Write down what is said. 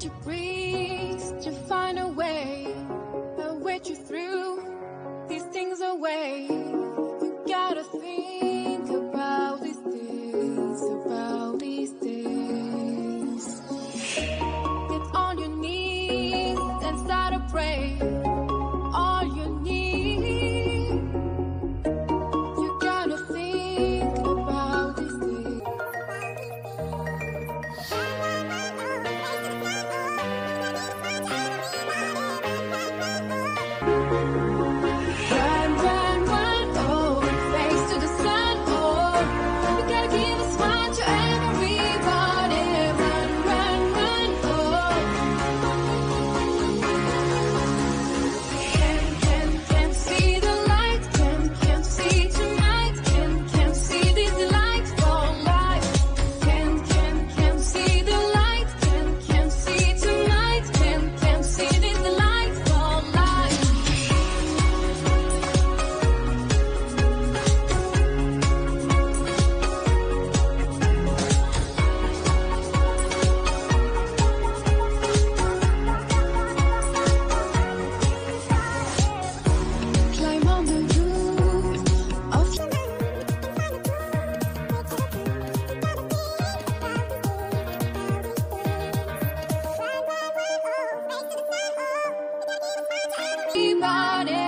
to breathe to find a Everybody